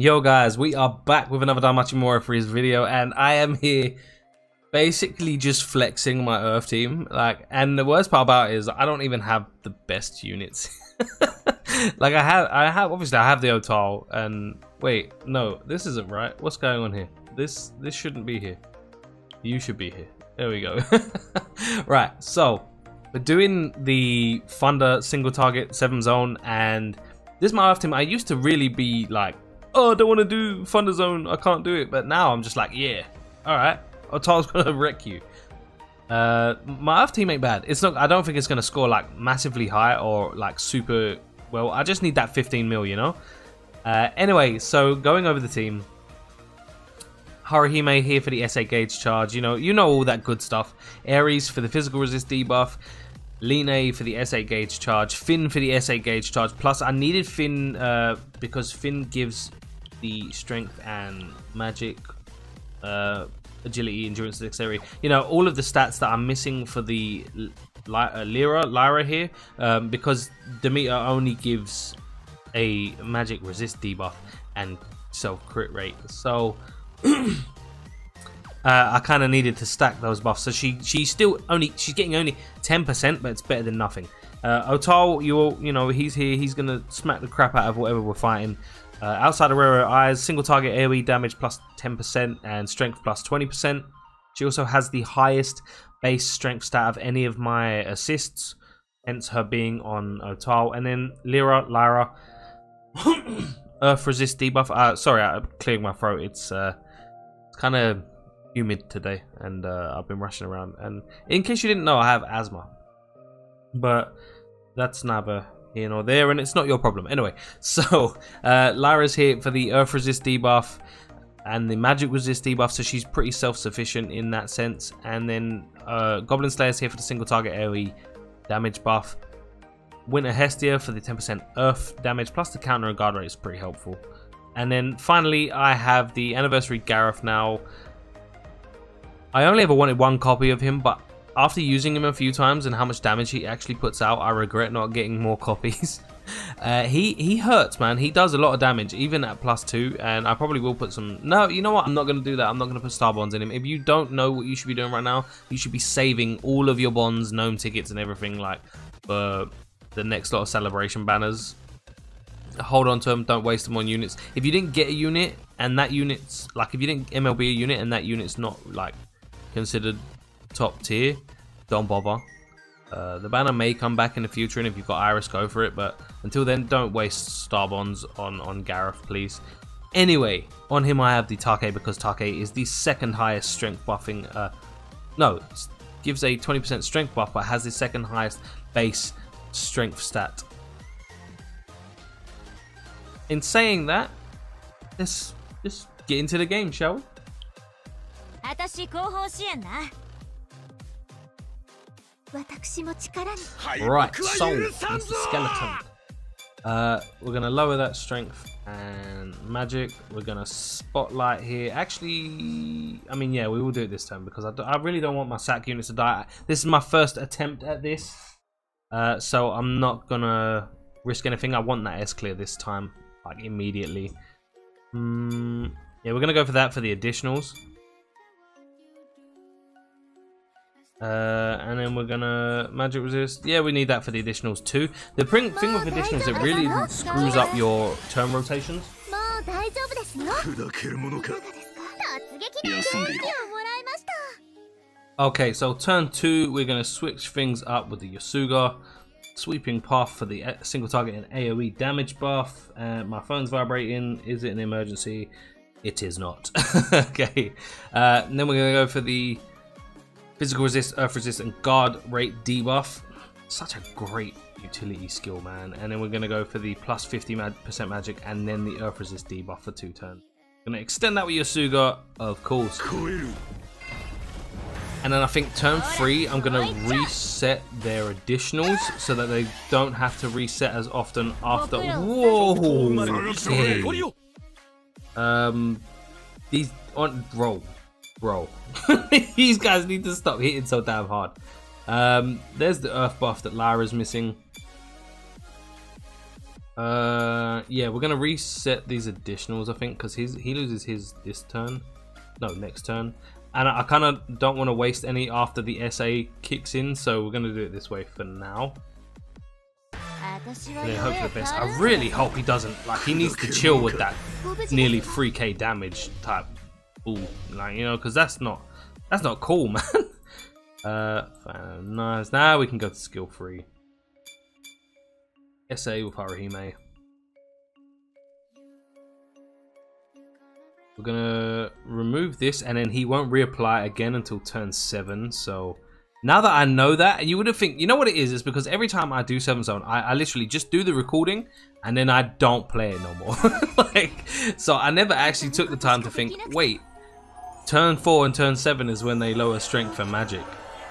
Yo guys, we are back with another Danmachi Freese video and I am here basically just flexing my Earth team. Like, and the worst part about it is I don't even have the best units. like I have, I have, obviously I have the Ottar and wait, no, this isn't right. What's going on here? This, this shouldn't be here. You should be here. There we go. right, so we're doing the Thunder single target seven zone and this is my Earth team. I used to really be like oh, I don't want to do Thunder Zone, I can't do it. But now I'm just like, yeah, all right, Ottar's gonna wreck you. Uh, my other team ain't bad. It's not. I don't think it's gonna score like massively high or like super well. I just need that 15 mil, you know. Uh, anyway, so going over the team. Haruhime here for the SA gauge charge, you know, you know all that good stuff. Ares for the physical resist debuff, Line for the SA gauge charge, Finn for the SA gauge charge. Plus, I needed Finn uh, because Finn gives the strength and magic, uh, agility, endurance, dexterity. You know, all of the stats that I'm missing for the uh, Lyra, Lyra here, um, because Demeter only gives a magic resist debuff and self crit rate. So. Uh, I kind of needed to stack those buffs. So she she's still only she's getting only 10%, but it's better than nothing. Uh, Ottar, you you know he's here. He's gonna smack the crap out of whatever we're fighting. Uh, outside of rare eyes, single target AoE damage plus 10% and strength plus 20%. She also has the highest base strength stat of any of my assists, hence her being on Ottar. And then Lyra, Lyra, Earth resist debuff. Uh, sorry, I'm clearing my throat. It's uh, it's kind of humid today, and uh, I've been rushing around. And in case you didn't know, I have asthma, but that's neither here nor there, and it's not your problem. Anyway, so uh, Lyra's here for the Earth Resist debuff and the Magic Resist debuff, so she's pretty self-sufficient in that sense. And then uh, Goblin Slayer's here for the single target AoE damage buff. Winter Hestia for the 10% Earth damage, plus the counter and guard rate is pretty helpful. And then finally, I have the Anniversary Gareth now. I only ever wanted one copy of him, but after using him a few times and how much damage he actually puts out, I regret not getting more copies. Uh, he he hurts, man. He does a lot of damage, even at plus two. And I probably will put some. No, you know what? I'm not gonna do that. I'm not gonna put star bonds in him. If you don't know what you should be doing right now, you should be saving all of your bonds, gnome tickets, and everything like for the next lot of celebration banners. Hold on to them. Don't waste them on units. If you didn't get a unit and that unit's like, if you didn't MLB a unit and that unit's not like considered top tier, don't bother. Uh, the banner may come back in the future, and if you've got Iris, go for it. But until then, don't waste star bonds on on Gareth, please. Anyway, on him I have the Take because Take is the second highest strength buffing. Uh, no, gives a 20% strength buff, but has the second highest base strength stat. In saying that, let's just get into the game, shall we? Right, soul the skeleton. Uh, we're gonna lower that strength and magic. We're gonna spotlight here. Actually, I mean, yeah, we will do it this time because I, I really don't want my sack units to die. This is my first attempt at this, uh, so I'm not gonna risk anything. I want that S clear this time, like immediately. Mm, yeah, we're gonna go for that for the additionals. Uh, and then we're gonna magic resist. Yeah, we need that for the additionals too. The thing with additionals, it really screws up your turn rotations. Okay, so turn two, we're gonna switch things up with the Yasuga. Sweeping path for the single target and AoE damage buff. Uh, my phone's vibrating. Is it an emergency? It is not. okay. Uh, then we're gonna go for the Physical resist, earth resist, and guard rate debuff. Such a great utility skill, man. And then we're going to go for the plus 50% magic and then the earth resist debuff for two turns. Going to extend that with Yasuga, of course. And then I think turn three, I'm going to reset their additionals so that they don't have to reset as often after. Whoa! Okay. Um, these on roll bro. These guys need to stop hitting so damn hard. Um, there's the earth buff that Lara's missing. Uh, yeah, we're gonna reset these additionals, I think, because his he loses his this turn. No, next turn. And I, I kind of don't want to waste any after the SA kicks in, so we're gonna do it this way for now. And hope for the best. I really hope he doesn't. Like, he needs to chill with that nearly 3k damage type bull. Like, you know, because that's not that's not cool, man. uh, nice. Now we can go to skill 3. SA with Haruhime. We're gonna remove this and then he won't reapply again until turn 7, so now that I know that, you would have think, you know what it is? It's because every time I do 7 Zone, I, I literally just do the recording and then I don't play it no more. like, so I never actually took the time to think, wait, turn 4 and turn 7 is when they lower strength and magic.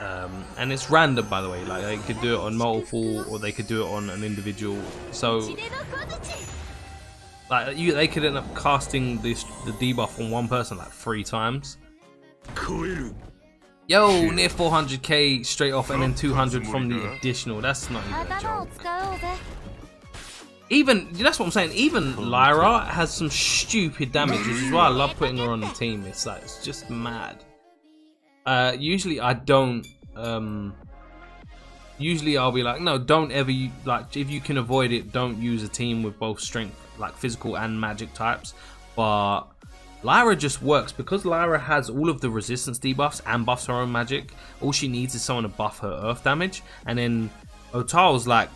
Um, and it's random, by the way. Like they could do it on multiple, or they could do it on an individual. So, like you, they could end up casting this the debuff on one person like three times. Yo, near 400k straight off, and then 200 from the additional. That's not even a joke. Even that's what I'm saying. Even Lyra has some stupid damage, which is why I love putting her on the team. It's like it's just mad. Uh, usually I don't. Um, usually I'll be like, no, don't ever like if you can avoid it, don't use a team with both strength, like physical and magic types. But Lyra just works because Lyra has all of the resistance debuffs and buffs her own magic. All she needs is someone to buff her earth damage, and then Ottar's like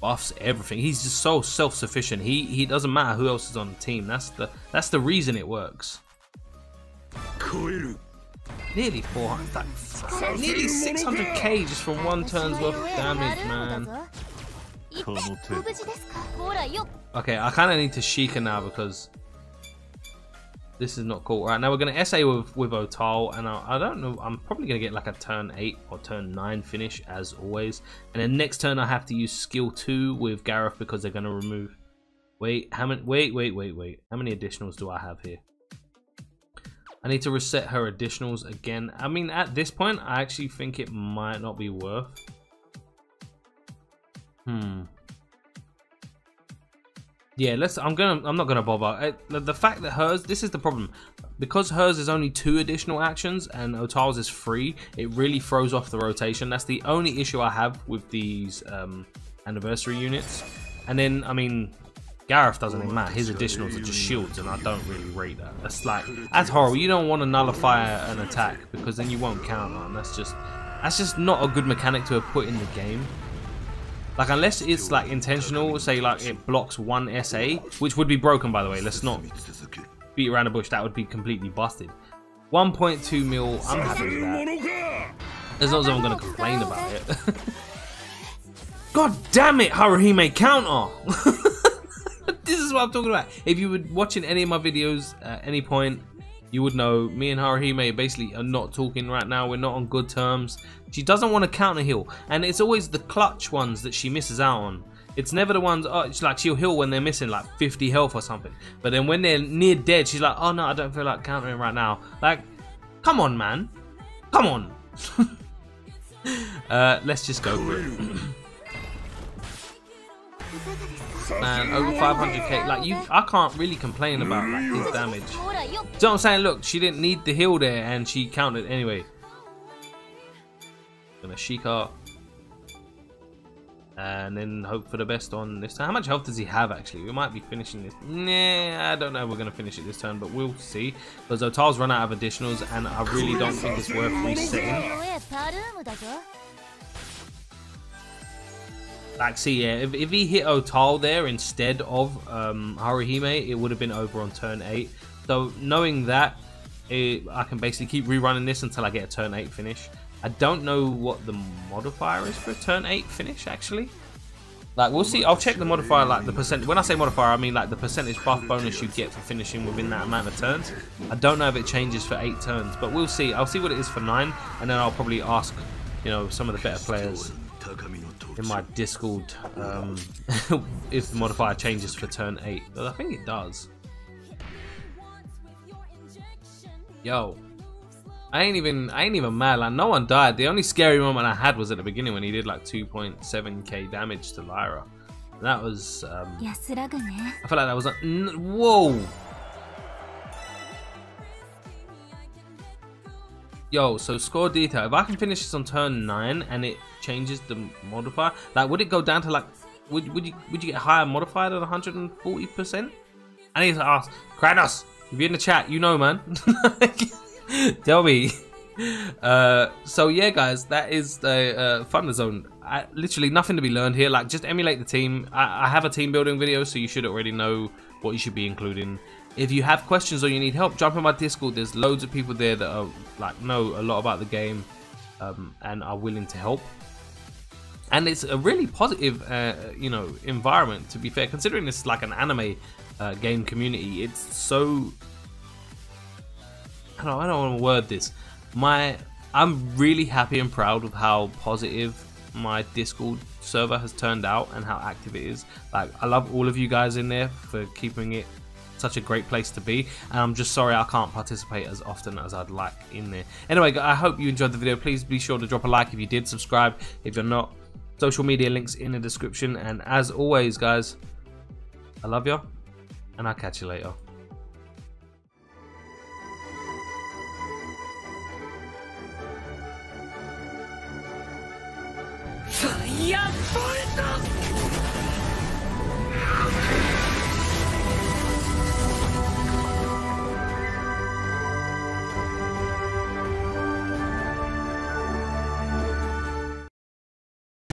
buffs everything. He's just so self-sufficient. He he doesn't matter who else is on the team. That's the that's the reason it works. Nearly 400, like, nearly 600k just from one turn's worth of damage, man. Okay, I kind of need to Sheikah now because this is not cool. Right now we're gonna SA with with Ottar, and I, I, don't know. I'm probably gonna get like a turn eight or turn nine finish as always. And then next turn I have to use skill two with Gareth because they're gonna remove. Wait, how many? Wait, wait, wait, wait. How many additionals do I have here? I need to reset her additionals again. I mean, at this point, I actually think it might not be worth. Hmm. Yeah, let's. I'm gonna. I'm not gonna bother. Uh, the fact that hers. This is the problem. Because hers is only two additional actions and Ottar's is free. It really throws off the rotation. That's the only issue I have with these um, anniversary units. And then, I mean, Gareth doesn't even matter. His additionals are just shields, and I don't really rate that. That's like that's horrible. You don't want to nullify an attack because then you won't count on. That's just that's just not a good mechanic to have put in the game. Like unless it's like intentional, say like it blocks one SA, which would be broken by the way. Let's not beat around the bush. That would be completely busted. 1.2 mil. I'm happy with that. As long as I'm gonna complain about it. God damn it, Haruhime counter! this is what I'm talking about. If you were watching any of my videos at any point, you would know me and Haruhime basically are not talking right now. We're not on good terms. She doesn't want to counter heal, and it's always the clutch ones that she misses out on. It's never the ones, oh, it's like she'll heal when they're missing like 50 health or something. But then when they're near dead, she's like, oh no, I don't feel like countering right now. Like, come on, man. Come on. uh, let's just go. man, over 500k. Like you, I can't really complain about like his damage. You know I'm saying? Look, she didn't need the heal there, and she counted anyway. Gonna Sheikah. And then hope for the best on this turn. How much health does he have actually? We might be finishing this. Nah, I don't know we're going to finish it this turn, but we'll see. Because Ottar's run out of additionals and I really don't think it's worth resetting. Like, see, yeah, if, if he hit Ottar there instead of um, Haruhime, it would have been over on turn 8. So, knowing that, it, I can basically keep rerunning this until I get a turn 8 finish. I don't know what the modifier is for a turn 8 finish, actually. Like, we'll see. I'll check the modifier, like, the percent. When I say modifier, I mean, like, the percentage buff bonus you get for finishing within that amount of turns. I don't know if it changes for 8 turns, but we'll see. I'll see what it is for 9, and then I'll probably ask, you know, some of the better players in my Discord um, if the modifier changes for turn 8. But I think it does. Yo. I ain't even I ain't even mad. Like no one died. The only scary moment I had was at the beginning when he did like 2.7k damage to Lyra. And that was um, I feel like that was like whoa. Yo, so score detail. If I can finish this on turn 9 and it changes the modifier, like would it go down to like, would would you would you get higher modifier than 140 percent? I need to ask Kratos. If you're in the chat, you know, man. Tell me. Uh, so yeah, guys, that is the uh, Thunder Zone. I, literally nothing to be learned here. Like, just emulate the team. I, I have a team building video, so you should already know what you should be including. If you have questions or you need help, jump in my Discord. There's loads of people there that are like know a lot about the game um, and are willing to help. And it's a really positive, uh, you know, environment. To be fair, considering this is like an anime uh, game community, it's so. I don't, I don't want to word this. My, I'm really happy and proud of how positive my Discord server has turned out and how active it is. Like, I love all of you guys in there for keeping it such a great place to be and I'm just sorry I can't participate as often as I'd like in there. Anyway, I hope you enjoyed the video. Please be sure to drop a like if you did, subscribe if you're not social media links in the description. And as always, guys, I love you and I'll catch you later.